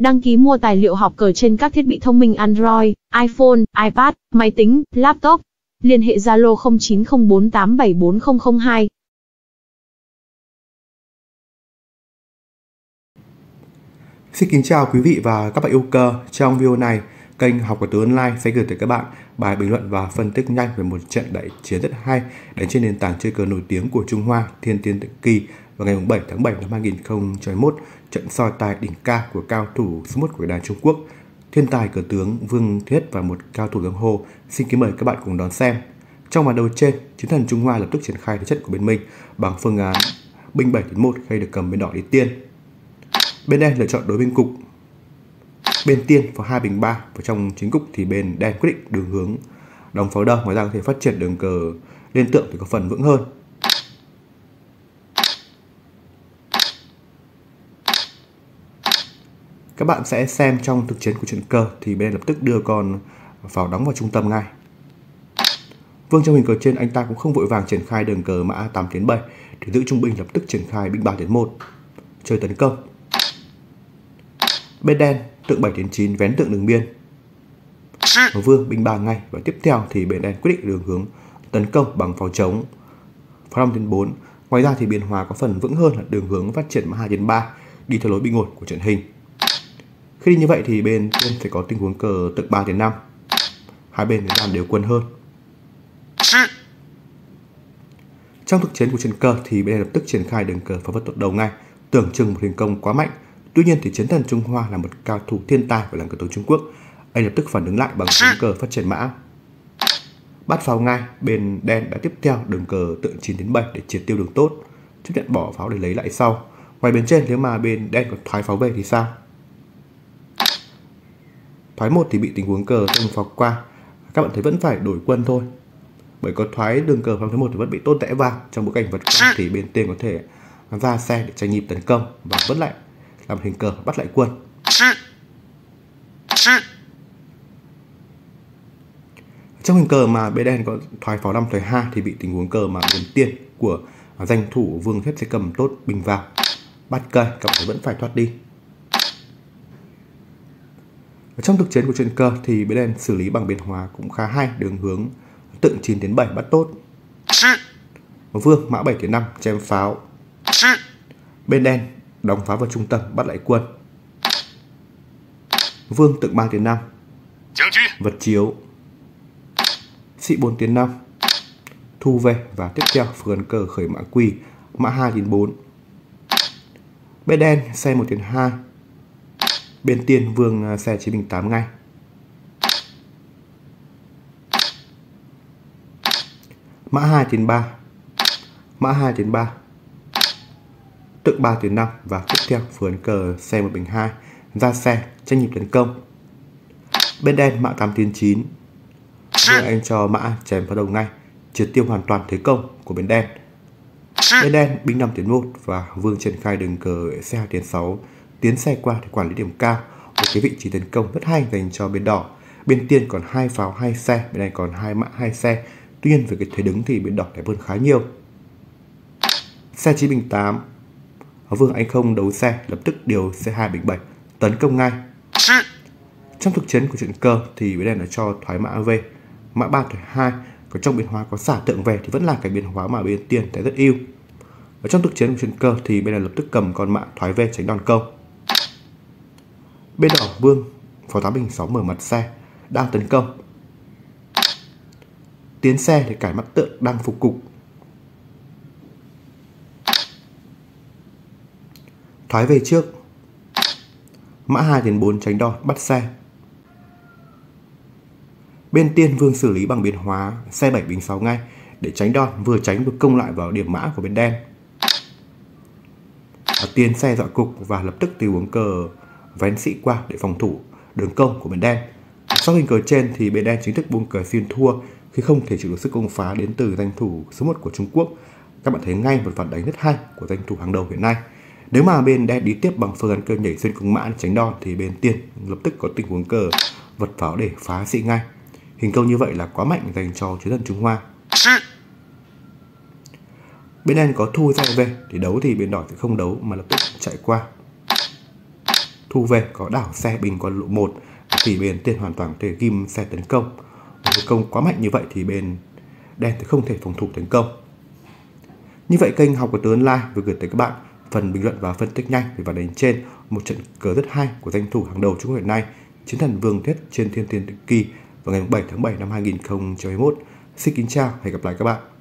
Đăng ký mua tài liệu học cờ trên các thiết bị thông minh Android, iPhone, iPad, máy tính, laptop. Liên hệ Zalo 0904874002. Xin kính chào quý vị và các bạn yêu cơ. Trong video này, kênh Học của Tứ Online sẽ gửi tới các bạn bài bình luận và phân tích nhanh về một trận đại chiến rất hay đánh trên nền tảng chơi cờ nổi tiếng của Trung Hoa, Thiên Tiên Tự Kỳ vào ngày 7 tháng 7 năm 2021, trận soi tài đỉnh cao của cao thủ số 1 của đài Trung Quốc, thiên tài cờ tướng Vương Thiết và một cao thủ giang hồ. Xin kính mời các bạn cùng đón xem. Trong màn đầu trên, chiến thần Trung Hoa lập tức triển khai thế trận của bên mình bằng phương án binh 7 đến 1 khi được cầm bên đỏ đi tiên. Bên đen lựa chọn đối binh cục. Bên tiên vào hai bình 3 và trong chính cục thì bên đen quyết định đường hướng đóng pháo đơ ngoài ra có thể phát triển đường cờ liên tượng thì có phần vững hơn. Các bạn sẽ xem trong thực chiến của chuyện cơ thì bên lập tức đưa con vào đóng vào trung tâm ngay. Vương trong hình cờ trên, anh ta cũng không vội vàng triển khai đường cờ mã 8 tiến 7 thì giữ trung binh lập tức triển khai binh 3 tiến 1 chơi tấn công. Bên đen, tượng 7 tiến 9 vén tượng đường biên. Vương binh 3 ngay, và tiếp theo thì bên đen quyết định đường hướng tấn công bằng pháo trống. Pháo 5 tiến 4. Ngoài ra thì biên hòa có phần vững hơn là đường hướng phát triển mã 2 tiến 3 đi theo lối bình ổn của trận hình. Khi như vậy thì bên tiên phải có tình huống cờ tượng 3 đến 5. Hai bên làm đều quân hơn. Trong thực chiến của trận cờ thì bên lập tức triển khai đường cờ phá vật tốt đầu ngay, tưởng chừng một thành công quá mạnh. Tuy nhiên thì chiến thần Trung Hoa là một cao thủ thiên tài của làng cờ tổ Trung Quốc. Anh lập tức phản ứng lại bằng đường cờ phát triển mã. Bắt pháo ngay, bên đen đã tiếp theo đường cờ tượng 9 đến 7 để triệt tiêu đường tốt, chấp nhận bỏ pháo để lấy lại sau. Ngoài bên trên nếu mà bên đen có thoái pháo về thì sao? Thoái một thì bị tình huống cờ tung phọc qua. Các bạn thấy vẫn phải đổi quân thôi. Bởi có thoái đường cờ phong thứ một thì vẫn bị tôn tẽ vào. Trong bối cảnh vật quan thì bên tên có thể ra xe để tranh nhịp tấn công và vẫn lại làm hình cờ bắt lại quân. Trong hình cờ mà bên đen có thoái pháo năm thoái hai thì bị tình huống cờ mà bên tiên của danh thủ vương hết sẽ cầm tốt bình vào. Bắt cây, các bạn vẫn phải thoát đi. Và trong thực chiến của trận cờ thì bên đen xử lý bằng biến hóa cũng khá hay, đường hướng tượng 9 đến 7 bắt tốt. Và vương mã 7 đến 5 chém pháo. Bên đen đóng pháo vào trung tâm bắt lại quân. Vương tượng 3 đến 5. Vật chiếu. Sĩ 4 tiến 5. Thu về và tiếp theo phường cờ khởi mã quỳ mã 2 đến 4. Bên đen xe 1 tiến 2 Bên tiên vương à, xe chế bình 8 ngay. Mã 2 tiến 3. Mã 2 tiến 3. Tượng 3 tiến 5 và tiếp theo phường cờ xe 1 bình 2 ra xe tranh nhịp tấn công. Bên đen mã 8 tiến 9. Vương anh cho mã chém vào đầu ngay, triệt tiêu hoàn toàn thế công của bên đen. Bên đen binh 5 tiến 1 và vương triển khai đường cờ xe 2 tiến 6 tiến xe qua để quản lý điểm cao. Một cái vị trí tấn công rất hay dành cho bên đỏ. Bên tiên còn hai pháo, hai xe, bên này còn hai mã, hai xe. Tuy nhiên về cái thế đứng thì bên đỏ đẹp hơn khá nhiều. Xe chí bình 8 vương anh không đấu xe, lập tức điều xe 2 bình 7 tấn công ngay. Trong thực chiến của trận cơ thì bên này nó cho thoái mã về mã 3 thoái 2 còn trong biến hóa có xả tượng về thì vẫn là cái biến hóa mà bên tiên thấy rất yêu ở trong thực chiến của trận cơ thì bên này lập tức cầm con mã thoái về tránh đòn công. Bên đỏ Vương, phó tá bình 6 mở mặt xe, đang tấn công. Tiến xe để cải mắt tượng đang phục cục. Thoái về trước. Mã 2 đến 4 tránh đòn bắt xe. Bên tiên vương xử lý bằng biến hóa xe 7 bình 6 ngay để tránh đòn vừa tránh vừa công lại vào điểm mã của bên đen. Và tiên xe dọa cục và lập tức từ uống cờ vén sĩ qua để phòng thủ đường công của bên đen. Sau hình cờ trên thì bên đen chính thức buông cờ xin thua khi không thể chịu được sức công phá đến từ danh thủ số 1 của Trung Quốc. Các bạn thấy ngay một phản đánh rất hay của danh thủ hàng đầu hiện nay. Nếu mà bên đen đi tiếp bằng phương án cơ nhảy xuyên cung mã tránh đòn thì bên tiên lập tức có tình huống cờ vật pháo để phá sĩ ngay. Hình câu như vậy là quá mạnh dành cho chiến thần Trung Hoa. Bên đen có thu ra về để đấu thì bên đỏ sẽ không đấu mà lập tức chạy qua thu về có đảo xe bình quân lộ 1 thì bên tiền hoàn toàn có thể ghim xe tấn công. Một công quá mạnh như vậy thì bên đen thì không thể phòng thủ tấn công. Như vậy kênh học của tướng lai vừa gửi tới các bạn phần bình luận và phân tích nhanh về ván đánh trên một trận cờ rất hay của danh thủ hàng đầu Trung Quốc hiện nay, chiến thần Vương Thiết trên Thiên Thiên Tự Kỳ vào ngày 7 tháng 7 năm 2021. Xin kính chào, và hẹn gặp lại các bạn.